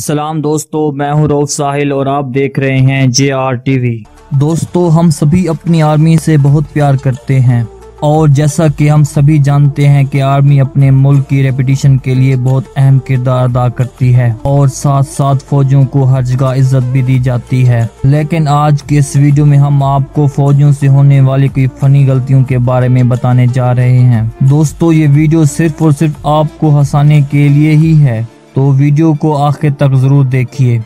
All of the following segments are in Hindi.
सलाम दोस्तों, मैं हूँ रौफ साहिल और आप देख रहे हैं जे आर टीवी। दोस्तों, हम सभी अपनी आर्मी से बहुत प्यार करते हैं और जैसा कि हम सभी जानते हैं कि आर्मी अपने मुल्क की रेपुटेशन के लिए बहुत अहम किरदार अदा करती है और साथ साथ फौजियों को हर जगह इज़्ज़त भी दी जाती है। लेकिन आज के इस वीडियो में हम आपको फौजियों से होने वाली कोई फनी गलतियों के बारे में बताने जा रहे हैं। दोस्तों, ये वीडियो सिर्फ़ और सिर्फ़ आपको हंसाने के लिए ही है। तो वीडियो को आखिर तक ज़रूर देखिए।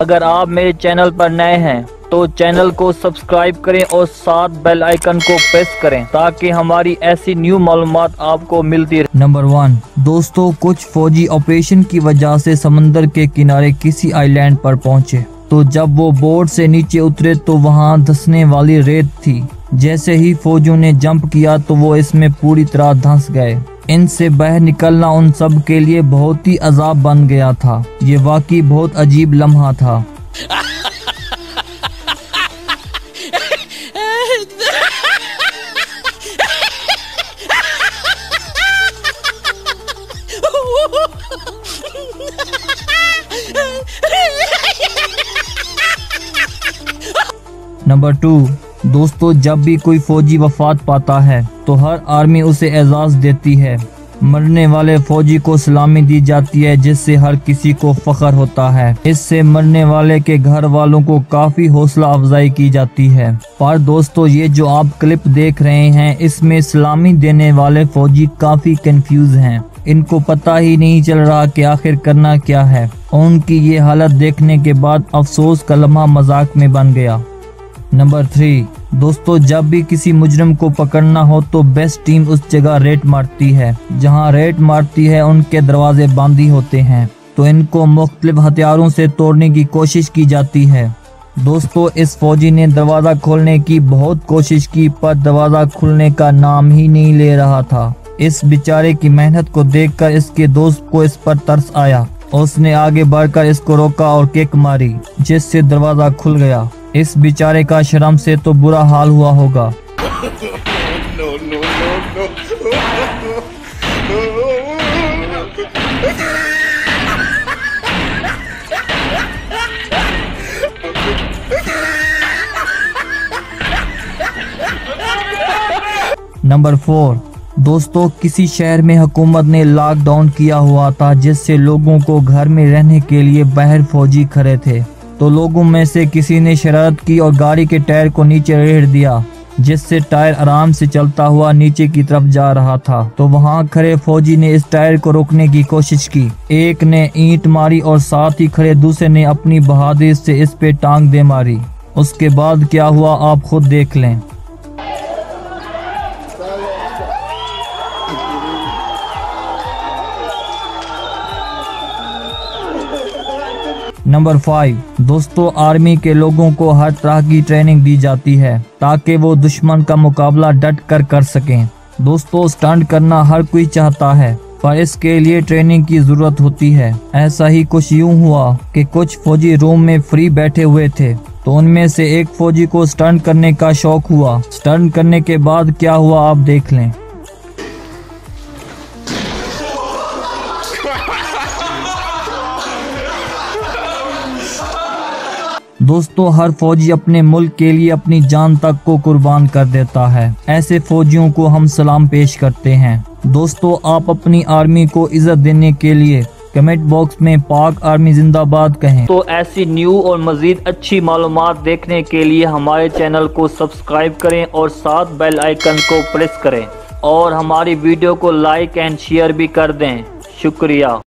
अगर आप मेरे चैनल पर नए हैं तो चैनल को सब्सक्राइब करें और साथ बेल आइकन को प्रेस करें ताकि हमारी ऐसी न्यू मालूम आपको मिलती रहे। नंबर वन दोस्तों कुछ फौजी ऑपरेशन की वजह से समंदर के किनारे किसी आइलैंड पर पहुँचे। तो जब वो बोर्ड से नीचे उतरे तो वहाँ धसने वाली रेत थी। जैसे ही फौजियों ने जंप किया तो वो इसमें पूरी तरह धंस गए। इनसे बाहर निकलना उन सब के लिए बहुत ही अजाब बन गया था। ये वाकई बहुत अजीब लम्हा था। नंबर टू दोस्तों, जब भी कोई फौजी वफात पाता है तो हर आर्मी उसे एजाज देती है। मरने वाले फौजी को सलामी दी जाती है, जिससे हर किसी को फख्र होता है। इससे मरने वाले के घर वालों को काफ़ी हौसला अफजाई की जाती है। पर दोस्तों, ये जो आप क्लिप देख रहे हैं, इसमें सलामी देने वाले फौजी काफ़ी कंफ्यूज हैं। इनको पता ही नहीं चल रहा कि आखिर करना क्या है। उनकी ये हालत देखने के बाद अफसोस का लम्हा मज़ाक में बन गया। नंबर थ्री, दोस्तों, जब भी किसी मुजरम को पकड़ना हो तो बेस्ट टीम उस जगह रेट मारती है, जहाँ रेट मारती है उनके दरवाजे बांधी होते हैं। तो इनको मुख्तलिफ़ हथियारों से तोड़ने की कोशिश की जाती है। दोस्तों, इस फौजी ने दरवाज़ा खोलने की बहुत कोशिश की, पर दरवाज़ा खुलने का नाम ही नहीं ले रहा था। इस बेचारे की मेहनत को देखकर इसके दोस्त को इस पर तरस आया। उसने आगे बढ़कर इसको रोका और केक मारी, जिससे दरवाज़ा खुल गया। इस बेचारे का शर्म से तो बुरा हाल हुआ होगा। नंबर फोर दोस्तों, किसी शहर में हुकूमत ने लॉकडाउन किया हुआ था, जिससे लोगों को घर में रहने के लिए बाहर फौजी खड़े थे। तो लोगों में से किसी ने शरारत की और गाड़ी के टायर को नीचे रेड़ दिया, जिससे टायर आराम से चलता हुआ नीचे की तरफ़ जा रहा था। तो वहाँ खड़े फौजी ने इस टायर को रोकने की कोशिश की। एक ने ईंट मारी और साथ ही खड़े दूसरे ने अपनी बहादुरी से इस पे टांग दे मारी। उसके बाद क्या हुआ आप खुद देख लें। नंबर फाइव, दोस्तों, आर्मी के लोगों को हर तरह की ट्रेनिंग दी जाती है, ताकि वो दुश्मन का मुकाबला डट कर कर सकें। दोस्तों, स्टंट करना हर कोई चाहता है, पर इसके लिए ट्रेनिंग की ज़रूरत होती है। ऐसा ही कुछ यूँ हुआ कि कुछ फौजी रूम में फ्री बैठे हुए थे तो उनमें से एक फौजी को स्टंट करने का शौक हुआ। स्टंट करने के बाद क्या हुआ, आप देख लें। दोस्तों, हर फौजी अपने मुल्क के लिए अपनी जान तक को कुर्बान कर देता है। ऐसे फौजियों को हम सलाम पेश करते हैं। दोस्तों, आप अपनी आर्मी को इज़्ज़त देने के लिए कमेंट बॉक्स में पाक आर्मी जिंदाबाद कहें। तो ऐसी न्यू और मजीद अच्छी मालूम देखने के लिए हमारे चैनल को सब्सक्राइब करें और साथ बेल आइकन को प्रेस करें। और हमारी वीडियो को लाइक एंड शेयर भी कर दें। शुक्रिया।